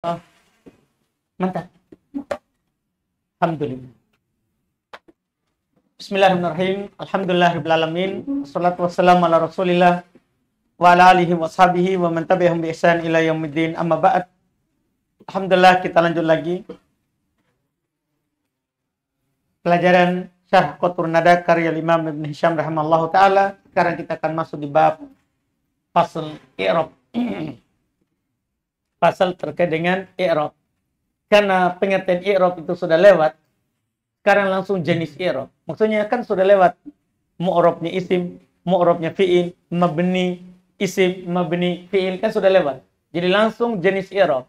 Oh. Mantap. Alhamdulillah. Bismillahirrahmanirrahim. Alhamdulillahirrahmanirrahim. Assalatu wassalamu ala rasulillah wa ala alihi wa wa man tabi'ahum bi ihsan ila yaumiddin. Amma ba'd. Alhamdulillah kita lanjut lagi. Pelajaran Syarh Qatur Nada karya Imam Ibn Hisham rahimallahu taala. Sekarang kita akan masuk di bab fasal i'rab. pasal terkait dengan i'rab. Karena pengertian i'rab itu sudah lewat, sekarang langsung jenis i'rab. Maksudnya kan sudah lewat mu'rabnya isim, mu'rabnya fi'il, mabni isim, mabni fi'il kan sudah lewat. Jadi langsung jenis i'rab.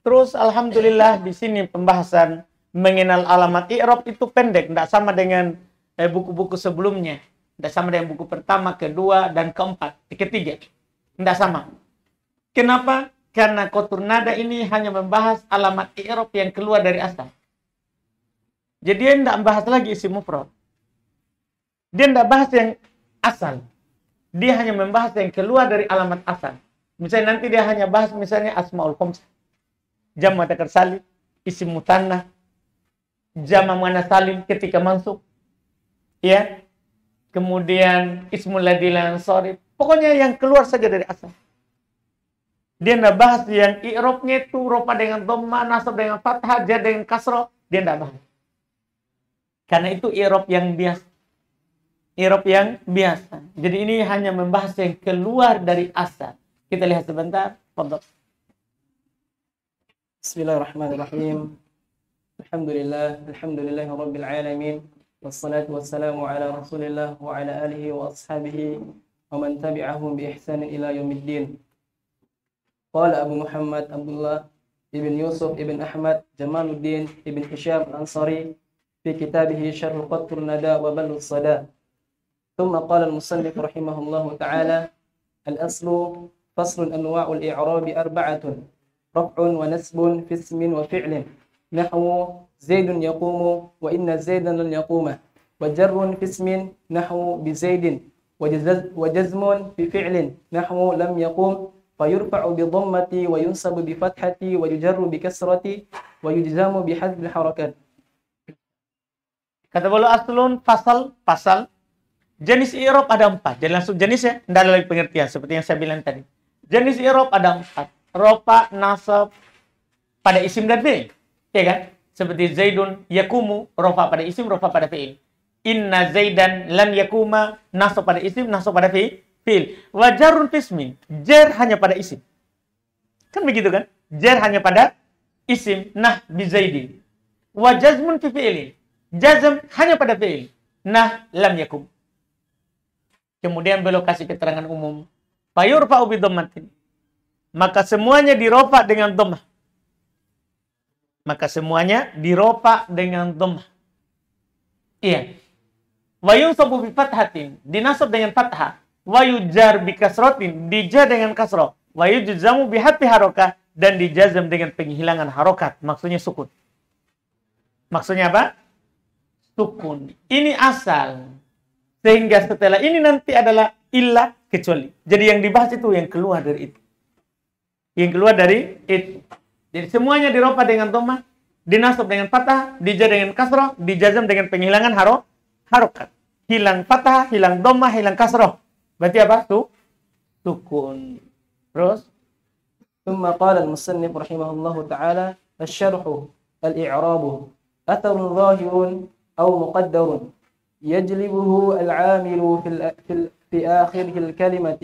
Terus alhamdulillah di sini pembahasan mengenal alamat i'rab itu pendek, tidak sama dengan eh, buku-buku eh, sebelumnya. Tidak sama dengan buku pertama, kedua, dan keempat, ketiga. Tidak sama. Kenapa? Karena kotur nada ini hanya membahas alamat i'rab yang keluar dari asal. Jadi dia tidak membahas lagi isi mufrad. Dia tidak bahas yang asal. Dia hanya membahas yang keluar dari alamat asal. Misalnya nanti dia hanya bahas misalnya asmaul khamsah. Jam mutakkar salim, isim mutanna, jama mana salim ketika masuk. Ya. Kemudian ismul ladilan sorry. Pokoknya yang keluar saja dari asal. Dia tidak bahas yang i'robnya itu ropa dengan dhamma, nasab dengan fathah, jar dengan kasroh. Dia tidak bahas. Karena itu i'rob yang biasa. I'rob yang biasa. Jadi ini hanya membahas yang keluar dari asal. Kita lihat sebentar. Fadol. Bismillahirrahmanirrahim. Alhamdulillah. Alhamdulillah Rabbil Alamin. Wassalatu wassalamu ala rasulillah wa ala alihi wa ashabihi wa man tabi'ahum bi ihsanin ila. قال أبو محمد عبد الله ابن يوسف ابن أحمد جمال الدين ابن هشام الأنصاري في كتابه شرح قطر الندى وبل الصدى ثم قال المصنف رحمه الله تعالى الأصل فصل أنواع الإعراب أربعة رفع ونسب في اسم وفعل. نحو زيد يقوم وإن زيدا لن يقوم. وجر في اسم نحو بزيد. وجزم في فعل نحو لم يقوم. fayurfa'u bi dhammati wa yunsabu bi fathati wa yujarru bi kasrati wa yujzamu bi hadzil harakat. Kata bolo aslun pasal pasal jenis i'rab ada empat. Jadi langsung jenis ya, tidak ada lagi pengertian seperti yang saya bilang tadi. Jenis i'rab ada empat. Ropa, nasab pada isim dan fi'il. Ya kan? Seperti Zaidun yakumu, rofa pada isim, rofa pada fi'il. Inna Zaidan lam yakuma, nasab pada isim, nasab pada fi'il fil. Wajarun fismin. Jer hanya pada isim. Kan begitu kan? Jer hanya pada isim. Nah, bizaidin. Wajazmun fi fi'ilin. Jazm hanya pada fi'il. Nah, lam yakum. Kemudian beliau kasih keterangan umum. Fayurfa'u bidhammatin. Maka semuanya diropa dengan dhammah. Maka semuanya diropa dengan dhammah. Iya. Wa yunsabu bi fathatin. Dinasab dengan fathah wa yujar bi kasrotin dijar dengan kasroh wa yujzamu bi hati harokah dan dijazam dengan penghilangan harokat maksudnya sukun. Maksudnya apa? Sukun. Ini asal. Sehingga setelah ini nanti adalah ilah kecuali. Jadi yang dibahas itu yang keluar dari itu. Yang keluar dari itu. Jadi semuanya diropa dengan doma dinasab dengan patah dijar dengan kasroh dijazam dengan penghilangan haro harokat. Hilang patah hilang doma hilang kasroh Berarti apa? Tu sukun. ثم قال المصنف رحمه الله تعالى الشرح الإعراب أثر ظاهر أو مقدر يجلبه العامل في في في آخره الكلمة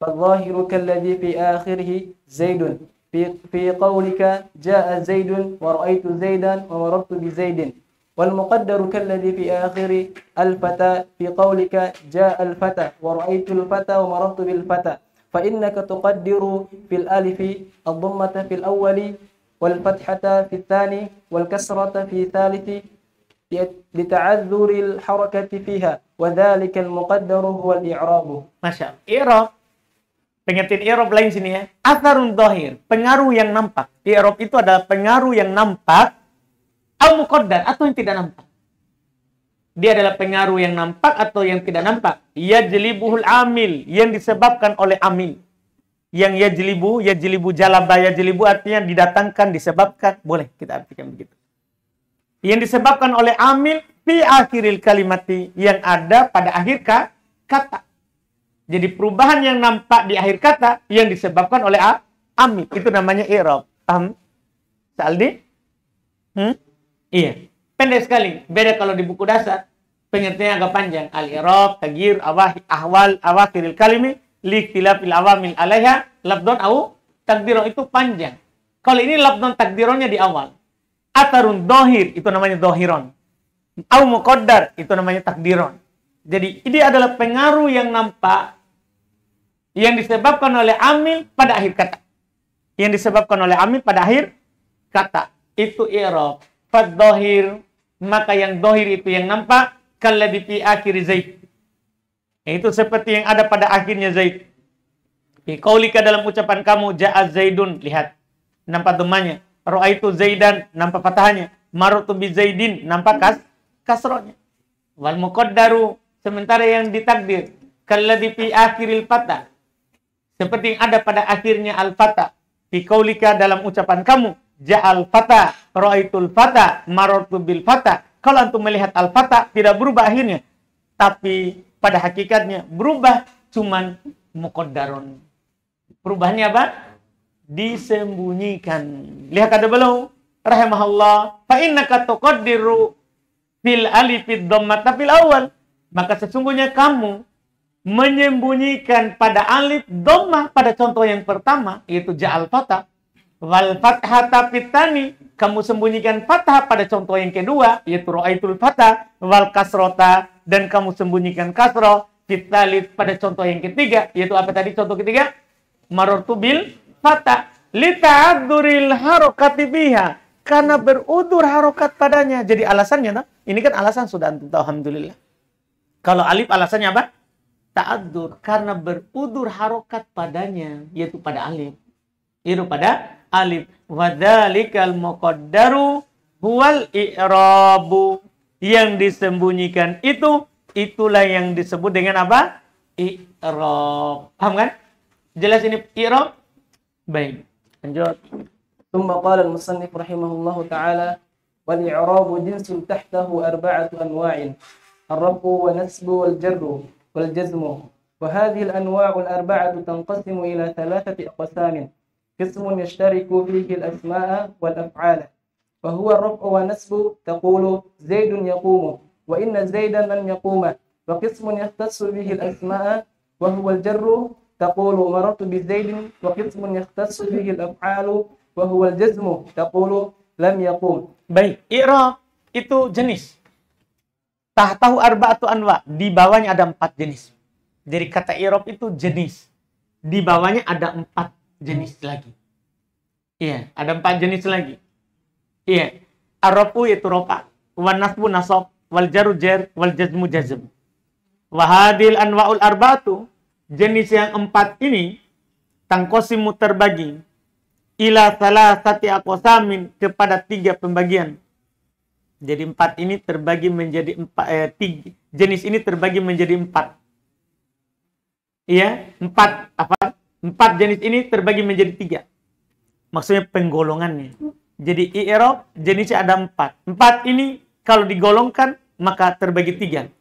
فالظاهر كالذي في آخره زيد في في قولك جاء زيد ورأيت زيدا ومررت بزيد والمقدر كالذي في آخر الفتى في قولك جاء الفتى ورأيت الفتى ومررت بالفتى فإنك تقدر في الألف الضمة في الأول والفتحة في الثاني والكسرة في الثالث لتعذر الحركة فيها وذلك المقدر هو الإعراب ما شاء الله إعراب pengertian i'rab lain sini ya atharun zahir pengaruh yang nampak i'rab itu adalah pengaruh yang nampak al muqaddar atau yang tidak nampak. Dia adalah pengaruh yang nampak atau yang tidak nampak. Ia jelibuhul amil yang disebabkan oleh amil. yang yajlibu, yajlibu jalaba, yajlibu artinya didatangkan, disebabkan. Boleh kita artikan begitu. Yang disebabkan oleh amil fi akhiril kalimati yang ada pada akhir kata. Jadi perubahan yang nampak di akhir kata yang disebabkan oleh amil. Itu namanya i'rab. Paham? Saldi? Hmm? Iya. Pendek sekali. Beda kalau di buku dasar. Pengertiannya agak panjang. Al-i'rab, tagir, awah, ahwal, awakhiril kalimi, liktilafil awamil alaiha labdon au takdiron itu panjang. Kalau ini labdon takdironnya di awal. Atarun dohir itu namanya dohiron. Au muqaddar itu namanya takdiron. Jadi ini adalah pengaruh yang nampak yang disebabkan oleh amil pada akhir kata. Yang disebabkan oleh amil pada akhir kata. Itu i'rab. Fad dohir. Maka yang dohir itu yang nampak. Kalladhi fi akhir zaid itu seperti yang ada pada akhirnya Zaid. Fi dalam ucapan kamu ja'a Zaidun, lihat nampak demanya. Ra'aitu Zaidan, nampak patahnya. Marutu bi Zaidin, nampak kas kasrohnya. Wal muqaddaru, sementara yang ditakdir. Kalladhi fi akhiril fatah. Seperti yang ada pada akhirnya al-fatah. Fi qaulika dalam ucapan kamu. Ja'al fatah, ra'aitul fatah, marutu bil fatah. Kalau antum melihat al-fatah, tidak berubah akhirnya. Tapi pada hakikatnya berubah cuman mukoddaron. Perubahannya apa? Disembunyikan. Lihat kata beliau, rahimahullah, fa innaka tuqaddiru fil alifid dhammata fil awal. Maka sesungguhnya kamu menyembunyikan pada alif dhammah pada contoh yang pertama yaitu ja'al fatah wal fathata fitani kamu sembunyikan fathah pada contoh yang kedua yaitu ra'aitul fatah wal kasrota dan kamu sembunyikan kasroh fitalit pada contoh yang ketiga yaitu apa tadi contoh ketiga? Marortu bil fata lita'adzuril harokati biha. Karena berudur harokat padanya. Jadi alasannya nah? ini kan alasan sudah tahu alhamdulillah. Kalau alif alasannya apa? Ta'adzur karena berudur harokat padanya yaitu pada alif. Itu pada alif wadzalikal muqaddaru huwal i'rabu yang disembunyikan itu itulah yang disebut dengan apa? I'rab. Paham kan? Jelas ini i'rab? Baik. Lanjut. ثم قال المصنف رحمه الله تعالى والإعراب جنس تحته أربعة أنواع الرفع والنسب والجر والجزم وهذه الأنواع الأربعة تنقسم إلى ثلاثة أقسام قسم يشترك فيه الأسماء والأفعال فهو الرفع والنسب تقول زيد يقوم وإن زيدا لم يقوم وقسم يختص به الأسماء وهو الجر تقول مررت بزيد وقسم يختص به الأفعال وهو الجزم تقول لم يقوم Baik, i'rab itu jenis. Tahtahu arba'atu anwa. Di bawahnya ada empat jenis. Jadi kata i'rab itu jenis. Di bawahnya ada empat jenis lagi. Iya, ada empat jenis lagi. Iya. Arafu itu ropa. Wan nasbu nasab. Wal jaru jar. Wal jazmu jazm. Wahadil anwa'ul arba'atu. Jenis yang empat ini. Tangkosimu terbagi. Ila salah sati akosamin. Kepada tiga pembagian. Jadi empat ini terbagi menjadi empat. Eh, tiga. Jenis ini terbagi menjadi empat. Iya. Empat. Apa? Empat jenis ini terbagi menjadi tiga. Maksudnya penggolongannya. Jadi i'rab jenisnya ada empat. Empat ini kalau digolongkan maka terbagi tiga.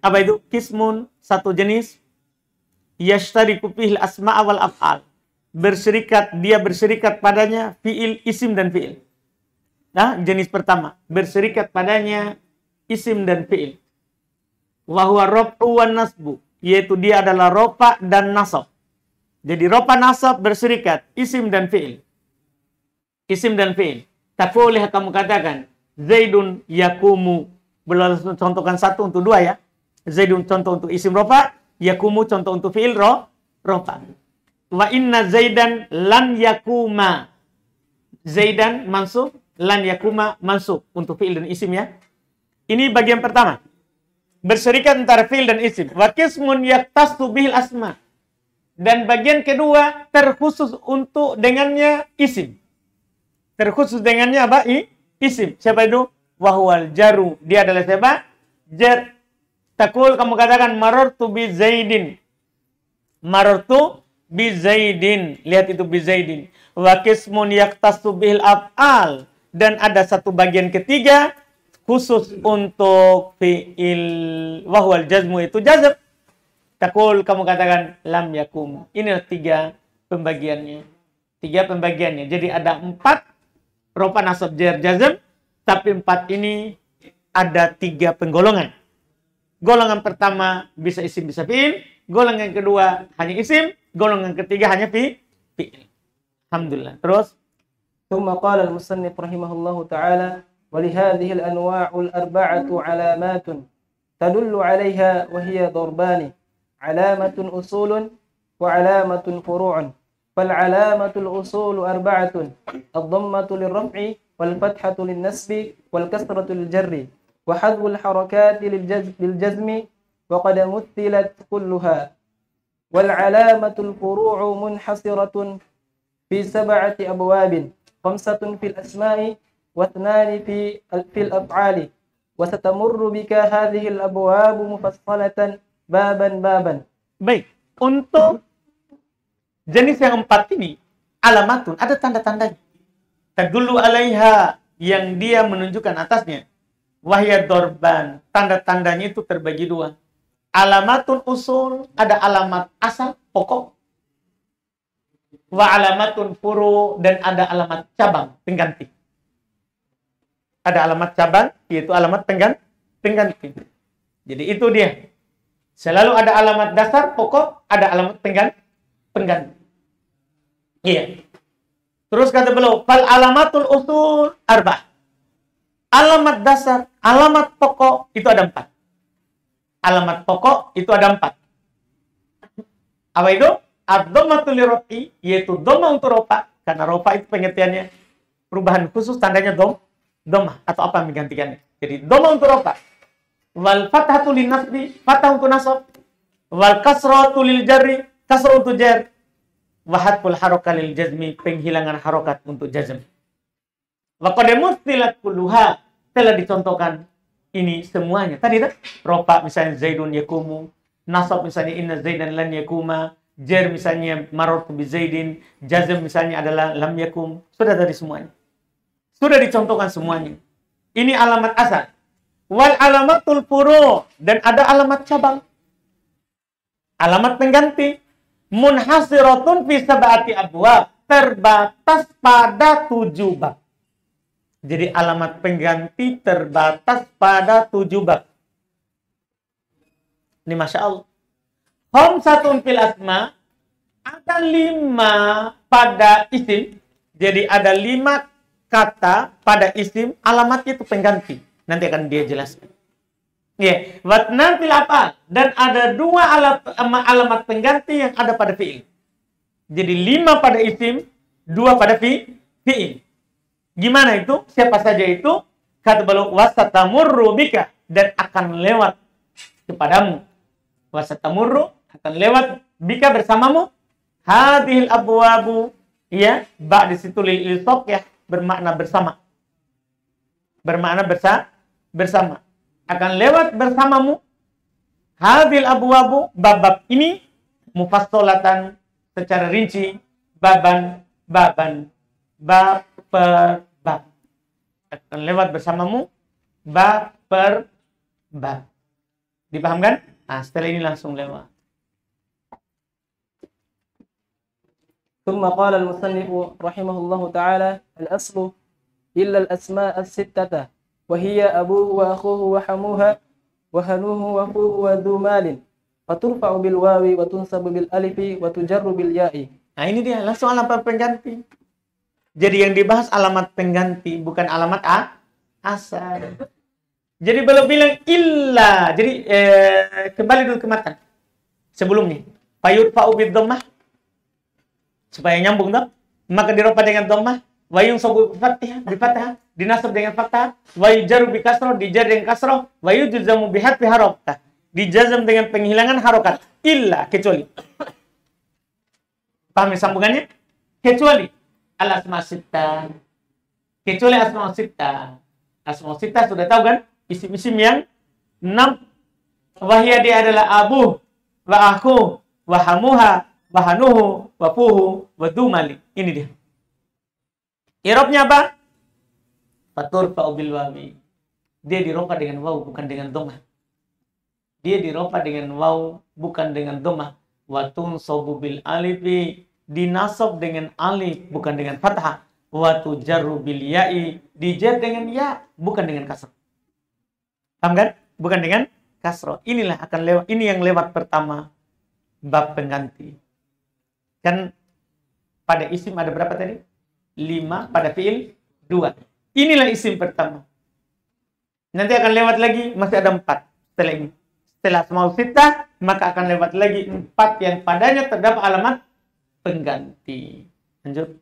Apa itu? Kismun, satu jenis. Yashtariku fihil asma awal af'al. Berserikat, dia berserikat padanya fi'il, isim, dan fi'il. Nah, jenis pertama. Berserikat padanya isim dan fi'il. Wahuwa rob'u wan nasbu. Yaitu dia adalah ropa dan nasab. Jadi ropa nasab berserikat isim dan fi'il isim dan fi'il. Tak boleh kamu katakan Zaidun yakumu. Belum contohkan satu untuk dua ya. Zaidun contoh untuk isim rofa, yakumu contoh untuk fi'il ro, rofa. Wa inna Zaidan lan yakuma. Zaidan mansub, lan yakuma mansub untuk fi'il dan isim ya. Ini bagian pertama. Berserikat antara fi'il dan isim. Wa kismun yaktasu bihil asma. Dan bagian kedua terkhusus untuk dengannya isim terkhusus dengannya apa? I, isim. Siapa itu? Wahwal jaru. Dia adalah siapa? Jar. Takul kamu katakan marortu bi Zaidin. Marortu bizaidin. Lihat itu bizaidin. Wa qismun yaktasu bil af'al. Dan ada satu bagian ketiga khusus untuk fi'il wahwal jazmu itu jazab. Takul kamu katakan lam yakum. Inilah tiga pembagiannya. Tiga pembagiannya. Jadi ada empat ropa nasab jar jazm. Tapi empat ini ada tiga penggolongan. Golongan pertama bisa isim bisa fi'il. Golongan kedua hanya isim. Golongan ketiga hanya fi fi'il. Alhamdulillah. Terus ثم قال المصنف رحمه الله تعالى ولهذه الأنواع الأربعة علامات تدل عليها وهي ضربان علامة أصول وعلامة فروع فالعلامة الأصول أربعة الضمة للرفع والفتحة للنسب والكسرة للجر وحذف الحركات للجزم وقد مثلت كلها والعلامة الفروع منحصرة في سبعة أبواب خمسة في الأسماء واثنان في في الأفعال وستمر بك هذه الأبواب مفصلة Baban-baban. Baik, untuk jenis yang empat ini, alamatun, ada tanda-tandanya. Tadulu alaiha, yang dia menunjukkan atasnya. Wahya dorban, tanda-tandanya itu terbagi dua. Alamatun usul, ada alamat asal, pokok. Wa alamatun furu, dan ada alamat cabang, pengganti. Ada alamat cabang, yaitu alamat pengganti. Jadi itu dia Selalu ada alamat dasar, pokok, ada alamat penggan, pengganti. Iya. Terus kata beliau, fal alamatul usul arba. Alamat dasar, alamat pokok itu ada empat. Alamat pokok itu ada empat. Apa itu? Ad-dhammatul yaitu dhamma untuk ropa. Karena ropa itu pengertiannya perubahan khusus tandanya dom, dhamma atau apa menggantikannya. Jadi dhamma untuk ropa. Wal fathatul nasbi, fathah untuk nasab. Wal kasratul lil jarri, kasrah untuk jar. Wahatul harokat lil jazmi, penghilangan harokat untuk jazm. Wa qad mustilat kulluha telah dicontohkan ini semuanya. Tadi kan ropa misalnya zaidun yakumu, nasab misalnya inna zaidan lan yakuma, jar misalnya marot bi zaidin, jazm misalnya adalah lam yakum. Sudah tadi semuanya. Sudah dicontohkan semuanya. Ini alamat asal. Wal alamatul furu dan ada alamat cabang. Alamat pengganti munhasiratun fi sab'ati abwab terbatas pada tujuh bab. Jadi alamat pengganti terbatas pada tujuh bab. Ini Masya Allah. Hom satu fil asma. Ada lima pada isim. Jadi ada lima kata pada isim. Alamatnya itu pengganti. Nanti akan dia jelaskan. Ya, watnan fil apa? Dan ada dua alat, alamat pengganti yang ada pada fi'il. Jadi lima pada isim, dua pada fi, fi'il. Gimana itu? Siapa saja itu? Kata beliau wasatamurru bika dan akan lewat kepadamu. Wasatamurru akan lewat bika bersamamu. Hadhil abwabu ya, ba di situ lil ya bermakna bersama. Bermakna bersa bersama. Akan lewat bersamamu hadhil abwabu bab-bab ini mufassolatan secara rinci baban baban bab per bab. Akan lewat bersamamu bab per bab. Dipahamkan? Nah, setelah ini langsung lewat. ثم قال المصنف رحمه الله تعالى الأصل إلا الأسماء الستة وهي أبوه وأخوه وحموها وهنوه وفوه وذو مال فترفع بالواو وتنصب بالألف وتجر بالياء Nah ini dia langsung alamat pengganti. Jadi yang dibahas alamat pengganti bukan alamat a asal. Jadi belum bilang illa. Jadi eh, kembali dulu ke matan sebelumnya. Payur fa'u dhammah supaya nyambung dong. Maka diropa dengan dhammah. Wayung sobu fathah, bi fathah, dinasab dengan fathah, wayu jaru bi kasroh, dijar dengan kasroh, wayu juzamu bi hatfi harokah. Dijazam dengan penghilangan harokat. Illa, kecuali. Paham sambungannya? Kecuali al asma sita. Kecuali asma sita. Asma sita sudah tahu kan? Isim-isim yang enam. Wahia dia adalah abu, wa aku, wa hamuha, bahanuhu, wafuhu, wadumali. Ini dia. Irobnya apa? Fatur fa'ubil wawi. Dia diropa dengan waw, bukan dengan doma. Dia diropa dengan waw, bukan dengan doma. Watun sobu bil alifi. Dinasab dengan alif, bukan dengan fathah. Watu jarru bil ya'i. Dijar dengan ya, bukan dengan kasr. Paham kan? Bukan dengan kasro. Inilah akan lewat. Ini yang lewat pertama. Bab pengganti. Kan pada isim ada berapa tadi? Lima. Pada fiil dua. Inilah isim pertama. Nanti akan lewat lagi, masih ada empat setelah ini. Setelah semau sita, maka akan lewat lagi empat yang padanya terdapat alamat pengganti. Lanjut.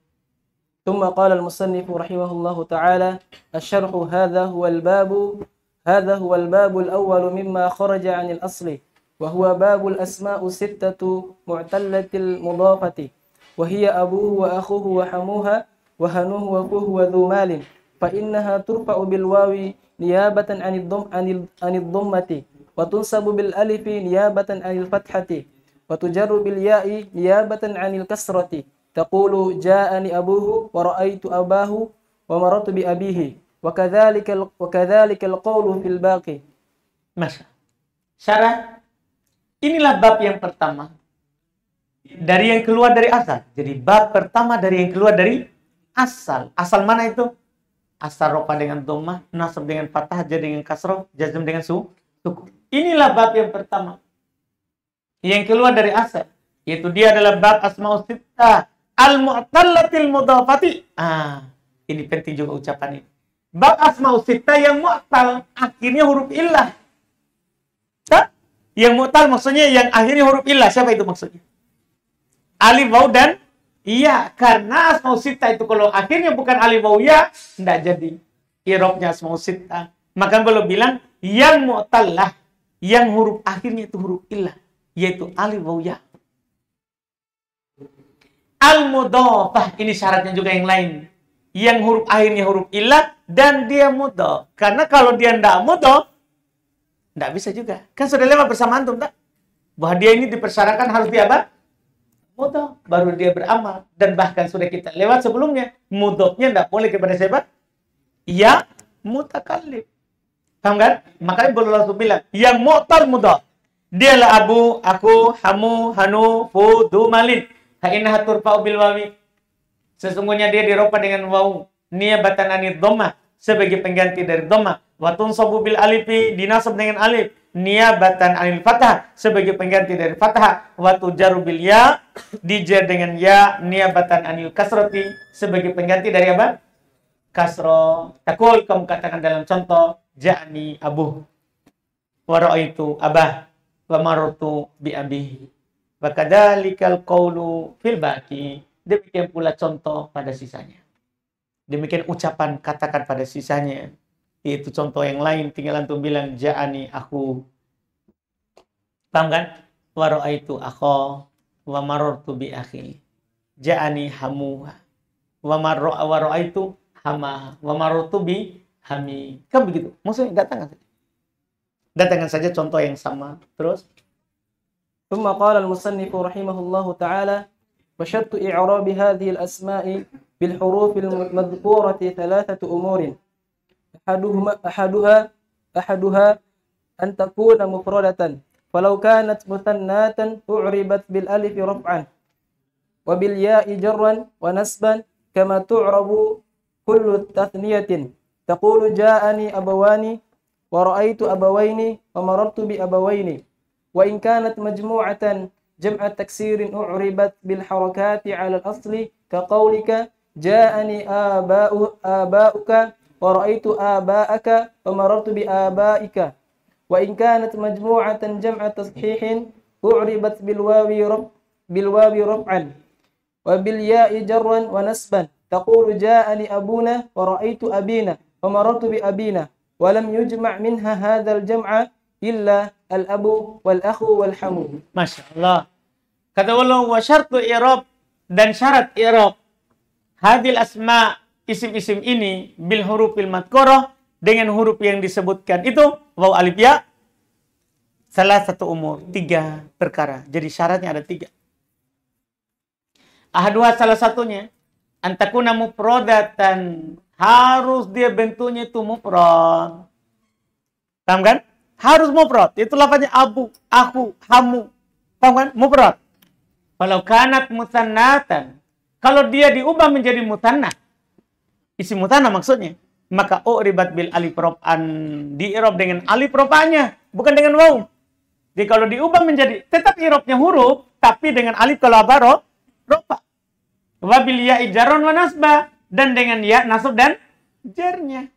ثم قال المصنف رحمه الله تعالى الشرح هذا هو الباب هذا هو الباب الأول مما خرج عن الأصل وهو باب الأسماء الستة معتلة المضافة وهي أبوه وأخوه وحموها وهنوه وفوه وذو مال فإنها ترفع بالواو نيابة عن الضم عن عن الضمة وتنصب بالألف نيابة عن الفتحة وتجر بالياء نيابة عن الكسرة تقول جاءني أبوه ورأيت أباه ومررت بأبيه وكذلك وكذلك القول في الباقي Masya. Syarah. Inilah bab yang pertama. Dari yang keluar dari asal. Jadi bab pertama dari yang keluar dari asal. Asal mana itu? Asal ropa dengan doma, nasab dengan fathah, jadi dengan kasroh, jazm dengan su, suku. Inilah bab yang pertama. Yang keluar dari asal. Yaitu dia adalah bab asma'ul sittah. Al-mu'tallatil mudafati. Ah, ini penting juga ucapan ini. Bab asma'ul sittah yang mu'tal. Akhirnya huruf illah. Tak? Yang mu'tal maksudnya yang akhirnya huruf illah. Siapa itu maksudnya? Alif, waw, dan iya. Karena asma'ul sittah itu kalau akhirnya bukan ya, tidak jadi. Irobnya asma'ul sittah. Maka belum bilang yang mu'tal lah. Yang huruf akhirnya itu huruf illah. Yaitu ya. Al-mudhafah. Ini syaratnya juga yang lain. Yang huruf akhirnya huruf illah dan dia mudhaf. Karena kalau dia tidak mudhaf, tidak bisa juga. Kan sudah lewat bersama antum, tak? Bahwa dia ini dipersyaratkan harus dia apa? Mudhaf. Baru dia beramal. Dan bahkan sudah kita lewat sebelumnya. Mudhafnya tidak boleh kepada siapa? Ya, mutakallib. Paham kan? Makanya langsung bilang, yang mu'tal mudhaf. Dialah abu, aku, hamu, hanu, fu, malin. Ha'inah turfa'u bil wawi. Sesungguhnya dia diropa dengan waw. Niyabatan anid dhamma. Sebagai pengganti dari dhamma. Watun sobu bil alifi. Dinasab dengan alif. Niyabatan anil fathah. Sebagai pengganti dari fathah. Watu jaru bil ya. Dijar dengan ya. Niyabatan anil kasroti. Sebagai pengganti dari apa? Kasro. Takul kamu katakan dalam contoh. Ja'ni abuh. Wara'aitu abah. Wa marutu bi abihi. Wakadalikal qawlu fil baki. Demikian pula contoh pada sisanya. Demikian ucapan katakan pada sisanya Itu contoh yang lain. Tinggal antum bilang ja'ani aku. Paham kan? Waro'aitu akho. Wa marortu bi akhi. Ja'ani hamuha. Wa waro'aitu hama. Wa marortu bi hami. Kan begitu. Maksudnya datangkan saja. Datangkan saja contoh yang sama. Terus ثم قال المصنف رحمه الله تعالى وشرط إعراب هذه الأسماء بالحروف المذكورة ثلاثة أمور أحدهما أحدها أحدها أن تكون مفردة. فلو كانت مثناة أعربت بالألف رفعا وبالياء جرا ونسبا كما تعرب كل تثنية. تقول جاءني أبوان ورأيت أبوين ومررت بأبوين. وإن كانت مجموعة جمع تكسير أعربت بالحركات على الأصل كقولك جاءني آباء آباؤك ورأيت آباءك ومررت بآبائك. وإن كانت مجموعة جمع تصحيح أعربت بالواو رفع بالواو رفعا وبالياء جرا ونسبا. تقول جاءني أبونا ورأيت أبينا ومررت بأبينا. ولم يجمع منها هذا الجمع إلا الأب والأخ والحمو Masya Allah. Kata Allah, wa syartu i'rab dan syarat i'rab hadil asma isim-isim ini bil hurufil madkurah dengan huruf yang disebutkan itu waw alif ya salah satu umur tiga perkara jadi syaratnya ada tiga Ahadua salah satunya antakuna mufradatan harus dia bentuknya itu mufrad. Paham kan? Harus mufrad. Itu lafaznya abu, aku, hamu. Paham kan? Mufrad. Kalau kanat musannatan, kalau dia diubah menjadi mutanna, isi mutanna maksudnya, maka ribat bil alif an di irob dengan alif ropanya, bukan dengan waw. Jadi kalau diubah menjadi tetap irobnya huruf, tapi dengan alif kalau apa ropa. Wabil ya ijaron wa nasba dan dengan ya nasab dan jarnya.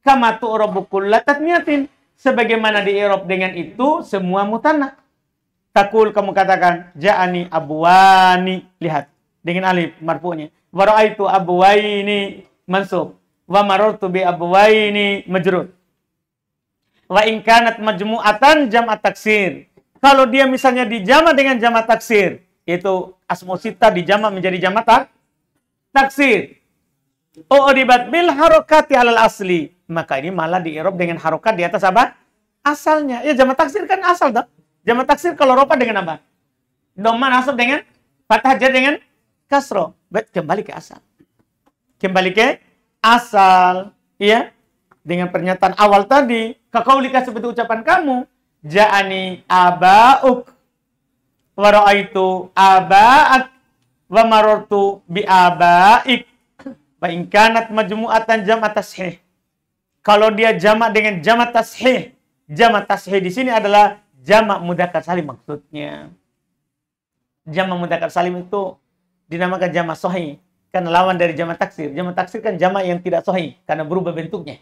Kama tu'rabu latat niatin sebagaimana di Eropa dengan itu semua mutanna. Takul kamu katakan ja'ani abuwani lihat dengan alif marfu'nya. Wa ra'aitu abuwaini mansub. Wa marartu bi abuwaini majrur. Wa in kanat majmu'atan jam'at taksir. Kalau dia misalnya dijama dengan jama taksir, itu asmosita dijama menjadi jama tak taksir. U'ribat bil harokati alal asli. Maka ini malah di Eropa dengan harokat di atas apa? Asalnya. Ya jama taksir kan asal dong. Jama taksir kalau ropa dengan apa? Doma nasab dengan fathah dengan kasro. Kembali ke asal. Kembali ke asal. Iya. Dengan pernyataan awal tadi. Kakaulika seperti ucapan kamu. Ja'ani aba'uk. Wara'aitu aba'ak. Wa marortu bi aba'ik. Wa inkanat majmu'atan jam'at tashih. Kalau dia jamak dengan jamak tashih. Jamak tashih di sini adalah jamak mudakar salim maksudnya. Jamak mudakar salim itu dinamakan jamak sohi karena lawan dari jamak taksir. Jamak taksir kan jamak yang tidak sohi karena berubah bentuknya.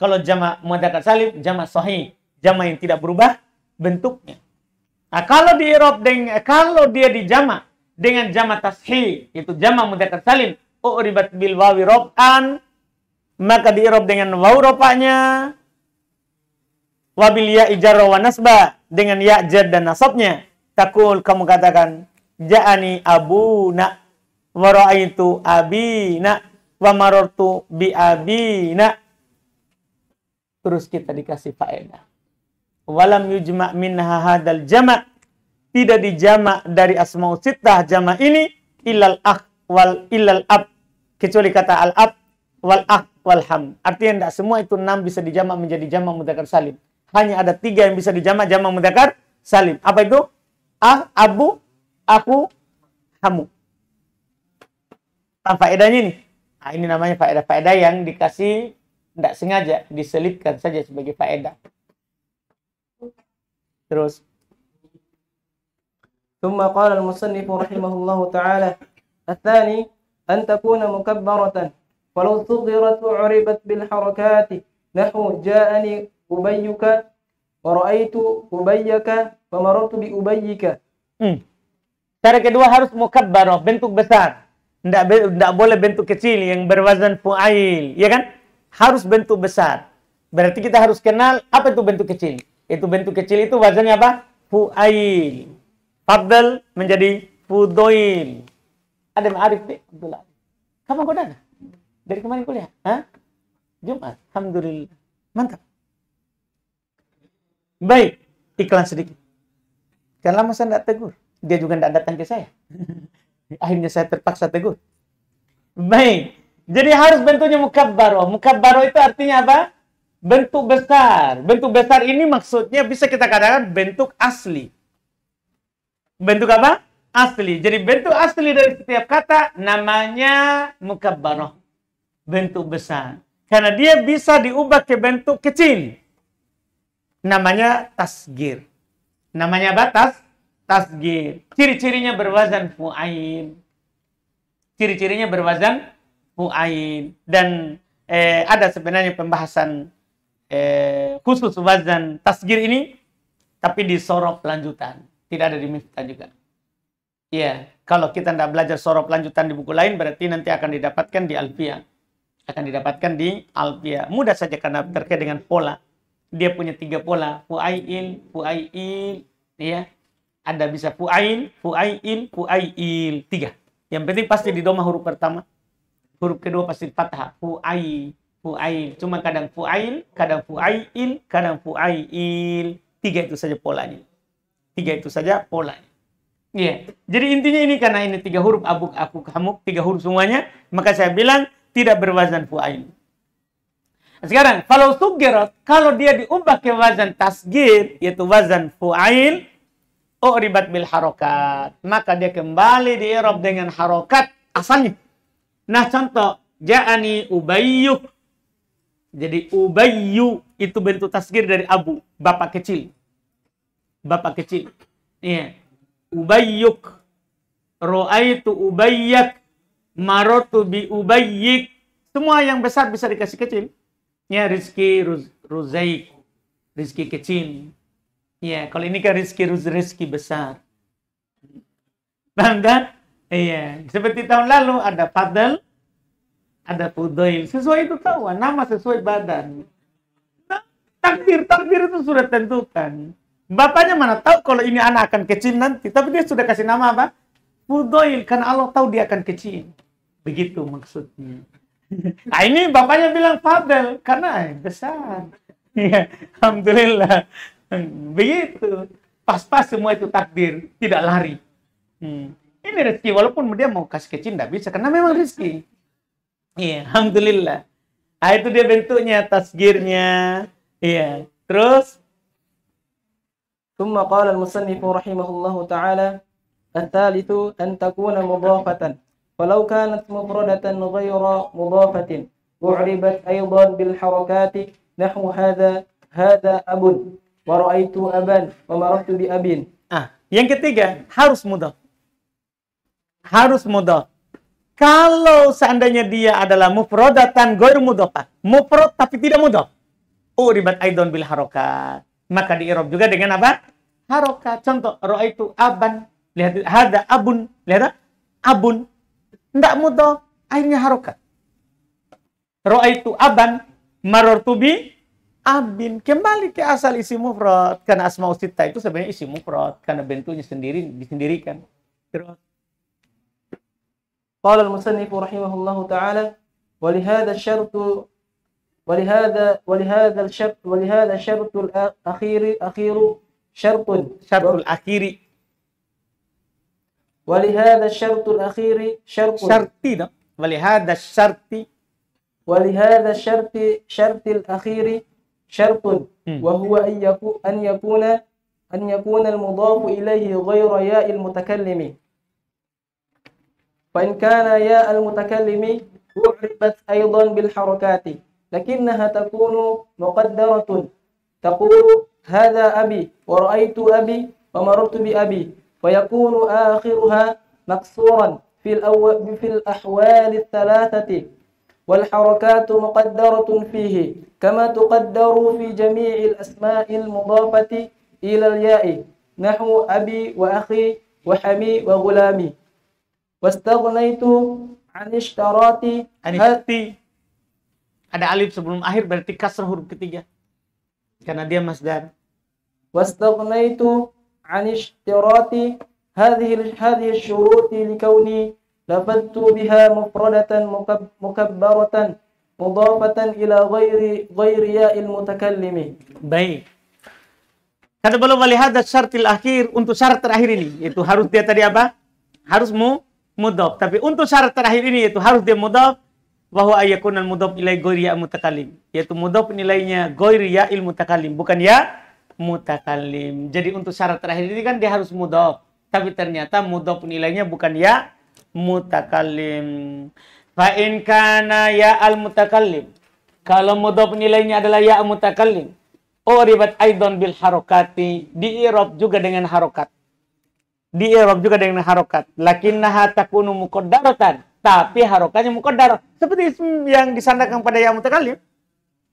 Kalau jamak mudakar salim, jamak sohi, jamak yang tidak berubah bentuknya. Nah, kalau di Eropa dengan kalau dia di jamak dengan jamak tashi itu jamak mudakar salim, oh ribat bil wawi rob'an maka di Eropa dengan waw ropanya wabil ya ijarah wa nasba dengan ya jad dan nasabnya takul kamu katakan ja'ani abuna wa ra'aitu abina wa marartu bi abina terus kita dikasih faedah walam yujma minha hadal jama' tidak dijamak dari asmaul sittah jama' ini ilal akh wal ilal ab kecuali kata al ab wal akh wal ham artinya tidak semua itu enam bisa dijamak menjadi jamak mudzakkar salim hanya ada tiga yang bisa dijamak jamak mudakar salim. Apa itu? Ah, abu, aku, kamu Apa faedahnya ini? Nah, ini namanya faedah-faedah yang dikasih tidak sengaja, diselipkan saja sebagai faedah. Terus. ثم قال المصنف رحمه الله تعالى الثاني أن تكون مكبرة ولو صغرت وعربت بالحركات نحو جاءني ubayyuka wa ra'aitu ubayyaka wa marartu bi ubayyika. Hmm. Cara kedua harus mukabbarah, bentuk besar. Tidak, tidak boleh bentuk kecil yang berwazan fu'ail, ya kan? Harus bentuk besar. Berarti kita harus kenal apa itu bentuk kecil. Itu bentuk kecil itu wazannya apa? Fu'ail. Fadl menjadi fudoil. Ada Arif deh, Abdullah. Kapan kau datang? Dari kemarin kuliah? Hah? Jumat. Alhamdulillah. Mantap. Baik, iklan sedikit. Lama saya tidak tegur. Dia juga tidak datang ke saya. Akhirnya saya terpaksa tegur. Baik. Jadi harus bentuknya mukabbaro. Mukabbaro itu artinya apa? Bentuk besar. Bentuk besar ini maksudnya bisa kita katakan bentuk asli. Bentuk apa? Asli. Jadi bentuk asli dari setiap kata namanya mukabbaro. Bentuk besar. Karena dia bisa diubah ke bentuk kecil namanya tasgir. Namanya batas tasgir. Ciri-cirinya berwazan fu'ain. Ciri-cirinya berwazan fu'ain. Dan eh, ada sebenarnya pembahasan eh, khusus wazan tasgir ini, tapi di sorok lanjutan. Tidak ada di miftah juga. Iya, kalau kita tidak belajar sorok lanjutan di buku lain, berarti nanti akan didapatkan di Alfia. Akan didapatkan di Alfia. Mudah saja karena terkait dengan pola dia punya tiga pola fuail fuail ya ada bisa fuail fuail fuail. Tiga. Yang penting pasti di doma huruf pertama. Huruf kedua pasti fathah fuail fuail. Cuma kadang fuail kadang fuail kadang fuail. Tiga itu saja polanya. Tiga itu saja polanya. Iya. Jadi intinya ini karena ini tiga huruf abuk, aku, kamu, tiga huruf semuanya, maka saya bilang tidak berwazan fu'ail. Sekarang, kalau sugirat, kalau dia diubah ke wazan tasgir, yaitu wazan fu'ail, oh ribat bil harokat. Maka dia kembali di Eropa dengan harokat asalnya. Nah contoh, ja'ani ubayyuk. Jadi ubayyu itu bentuk tasgir dari abu, bapak kecil. Bapak kecil. Iya. Ubayyuk. Ro'aitu ubayyak. Marotu bi ubayyik. Semua yang besar bisa dikasih kecil. Ya, rizki ruz. Rizki kecil. Ya, kalau ini kan ruz, rizki besar. Paham kan? Iya. Seperti tahun lalu ada Fadl, ada Fudail. Sesuai itu tahu, nama sesuai badan. Nah, takdir, takdir itu sudah tentukan. Bapaknya mana tahu kalau ini anak akan kecil nanti. Tapi dia sudah kasih nama apa? Fudail. Karena Allah tahu dia akan kecil. Begitu maksudnya. Nah ini bapaknya bilang Fadel karena besar. Ya, Alhamdulillah. Begitu. Pas-pas semua itu takdir, tidak lari. Hmm. Ini rezeki, walaupun dia mau kasih kecil, tidak bisa, karena memang rezeki. Iya, Alhamdulillah. Nah, itu dia bentuknya, tasgirnya. Iya. Terus? ثم قال المصنف رحمه الله تعالى الثالث أن تكون مضافة فلو كانت مفردة غير مضافة أعربت أيضا بالحركات نحو هذا هذا أب waraitu aban wa bi abin. Ah, yang ketiga harus mudah Harus mudah Kalau seandainya dia adalah mufrodatan goir mudhafah, mufrod tapi tidak mudhaf. Uribat aidon bil harokat. Maka diirob juga dengan apa? Harokat. Contoh, waraitu aban. Lihat, ada abun. Lihat, abun. Tidak mudah Akhirnya harokat. Roaitu aban. marortubi abin. Kembali ke asal isi mufrad. Karena asma usita itu sebenarnya isi mufrad. Karena bentuknya sendiri disendirikan. Terus. قال المصنف رحمه الله تعالى ولهذا الشرط ولهذا ولهذا الشرط ولهذا الشرط الأخير أخير شرط Syartul akhiri. ولهذا الشرط الأخير شرط Syarti dong. Walihada syarti. ولهذا الشرط شرط الأخير شرط. وهو أن يكون أن يكون أن يكون المضاف إليه غير ياء المتكلم. فإن كان ياء المتكلم أعربت أيضا بالحركات لكنها تكون مقدرة. تقول هذا أبي ورأيت أبي ومررت بأبي ويكون آخرها مكسورا في الأول في الأحوال الثلاثة. والحركات مقدرة فيه كما تقدر في جميع الأسماء المضافة إلى الياء نحو أبي وأخي وحمي وغلامي واستغنيت عن اشتراط Anisti. Ada alif sebelum akhir berarti kasrah huruf ketiga. Karena dia masdar. واستغنيت عن اشتراط هذه هذه الشروط لكوني lafattu بها مفردة مكبرة مضافة إلى غير غير ياء المتكلم. Baik. Kata belum melihat syarat terakhir untuk syarat terakhir ini itu harus dia tadi apa? Harus mu mudhof. Tapi untuk syarat terakhir ini itu harus dia mudhof bahwa ayakunan mudhof ilai nilai ya mutakalim. Yaitu mudhof nilainya goiria ya ilmu takalim bukan ya mutakalim. Jadi untuk syarat terakhir ini kan dia harus mudhof. Tapi ternyata mudhof nilainya bukan ya mutakalim. Fa in kana ya al mutakalim. Kalau mudhaf nilainya adalah ya mutakalim. Uribat aidon bil harokati. Di Irob juga dengan harokat. Di Irob juga dengan harokat. Lakinnaha takunu muqaddaratan. Tapi harokatnya muqaddar. Seperti isim yang disandarkan pada ya mutakalim.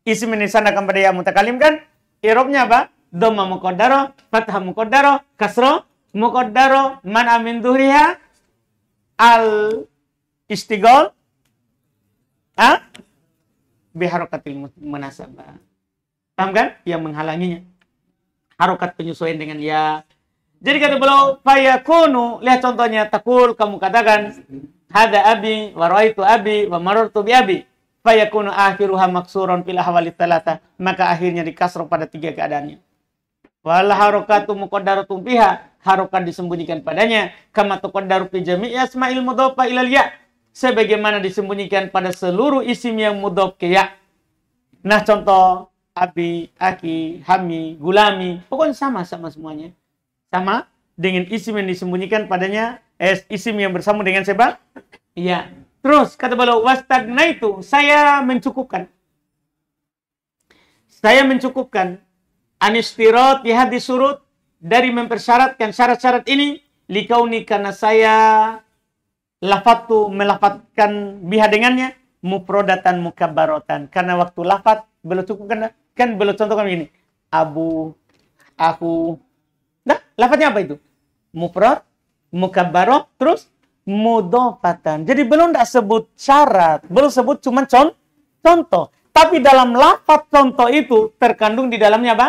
Isim yang disandarkan pada ya mutakalim kan. Irobnya apa? Dhamma muqaddaro, fathah muqaddaro, kasro muqaddaro, man amin duhriha, al istigol, ah, biharokatil munasabah. Paham kan? Yang menghalanginya. Harokat penyesuaian dengan ya. Jadi kata beliau, fayakunu, lihat contohnya, takul, kamu katakan, hada abi, wa abi, wa marartu bi abi. Fayakunu akhiruha maksuron fil ahwali talata. Maka akhirnya dikasro pada tiga keadaannya. Wal harokatu muqaddaratun fiha. Harokat disembunyikan padanya. Kama taqaddaru fi jami'i asma'il mudhafa ilal ya. Sebagaimana disembunyikan pada seluruh isim yang mudhaf ke ya. Nah, contoh abi, aki, hami, gulami, pokoknya sama sama semuanya. Sama dengan isim yang disembunyikan padanya, eh, isim yang bersama dengan sebab Iya. Terus kata beliau wastagna itu saya mencukupkan. Saya mencukupkan anistirat di hadis surut dari mempersyaratkan syarat-syarat ini likauni karena saya lafatu melafatkan biha dengannya muprodatan mukabarotan. Karena waktu lafat belum cukup kan kan belum contohkan begini. Abu aku. Nah lafadznya apa itu? Mufrad mukabarot terus mudofatan jadi belum tidak sebut syarat belum sebut cuma con contoh. Tapi dalam lafaz contoh itu terkandung di dalamnya apa?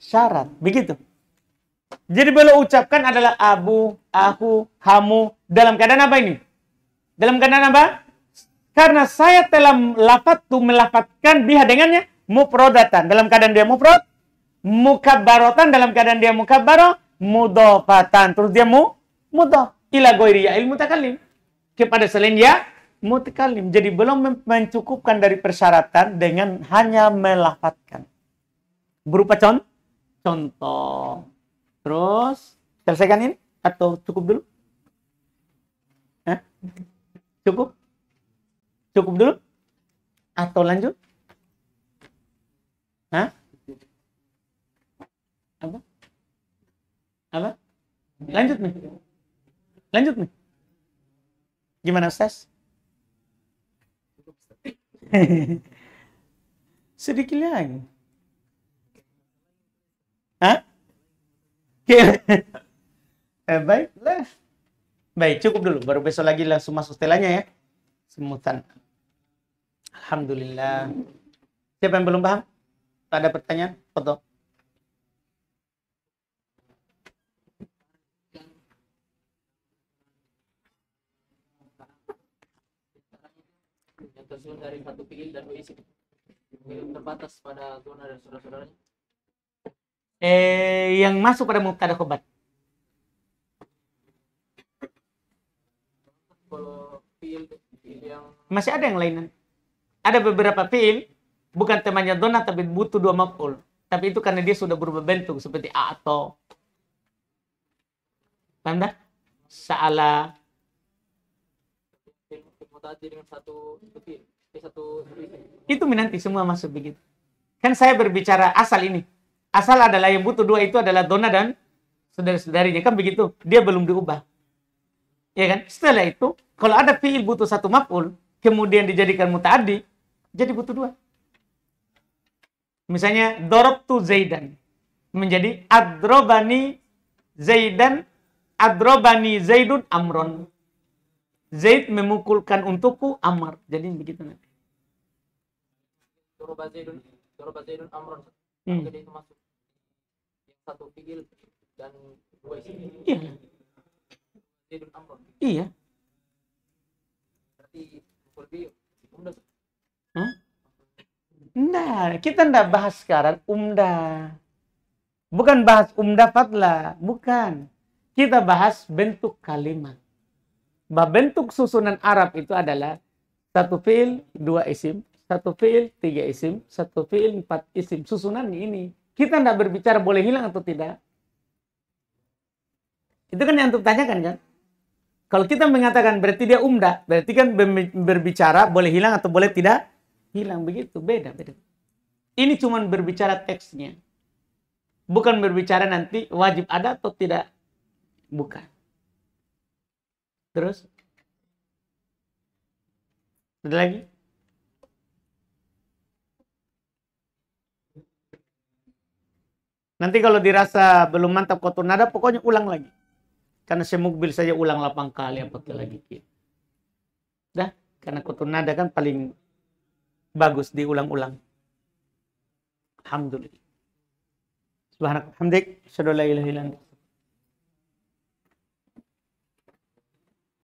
Syarat. Begitu jadi belum ucapkan adalah abu aku kamu. Dalam keadaan apa ini? Dalam keadaan apa? Karena saya telah lafat tu melafatkan biha dengannya mufrodatan dalam keadaan dia mufrod, mukabarotan dalam keadaan dia mukabaro, mudofatan terus dia mu mudof ila goiri ya ilmu takalim kepada selain ya mutakalim. Jadi belum mencukupkan dari persyaratan dengan hanya melafatkan. Berupa con contoh. Terus selesaikan ini atau cukup dulu? Hah? Cukup? Cukup dulu? Atau lanjut? Hah? Apa? Apa? Lanjut nih. Lanjut nih. Gimana Ustaz? Sedikit lagi. Hah? eh, baiklah. Baik, cukup dulu. Baru besok lagi langsung masuk setelahnya ya. Semutan. Alhamdulillah. Siapa yang belum paham? Ada pertanyaan? Foto. tersusun dari satu fiil dan Yang terbatas pada zona dan saudara-saudaranya Eh, yang masuk pada mubtada khobar. Masih ada yang lain. Ada beberapa fiil bukan temannya dona tapi butuh dua maf'ul. Tapi itu karena dia sudah berubah bentuk seperti atau tanda saala itu nanti semua masuk begitu. Kan saya berbicara asal ini. Asal adalah yang butuh dua itu adalah dona dan saudara-saudarinya kan begitu. Dia belum diubah. Ya kan? Setelah itu kalau ada fiil butuh satu maf'ul kemudian dijadikan mutaaddi jadi butuh dua. Misalnya dorobtu Zaidan menjadi adrobani Zaidan adrobani Zaidun Amron. Zaid memukulkan untukku Amr. Jadi begitu nanti. Doroba Zaidun Doroba Zaidun Amron Hmm. Itu masuk satu fiil dan dua isim Iya, Zaidun Amron iya. berarti umdah Hah? Nah, kita ndak bahas sekarang umdah. Bukan bahas umdah fadla, bukan. Kita bahas bentuk kalimat. Bah bentuk susunan Arab itu adalah satu fiil, dua isim, satu fiil, tiga isim, satu fiil, empat isim. Susunannya ini. Kita ndak berbicara boleh hilang atau tidak. Itu kan yang untuk tanyakan kan? Kalau kita mengatakan berarti dia umdah, berarti kan berbicara boleh hilang atau boleh tidak hilang begitu, beda beda. Ini cuman berbicara teksnya, bukan berbicara nanti wajib ada atau tidak, bukan. Terus, ada lagi? Nanti kalau dirasa belum mantap kotor nada, pokoknya ulang lagi. Karena semukbil saja ulang 8 kali apalagi lagi gitu. Dah, karena kotor nada kan paling bagus diulang-ulang. Alhamdulillah. Subhanakallah. Hamdik. Asyhadu an la ilaha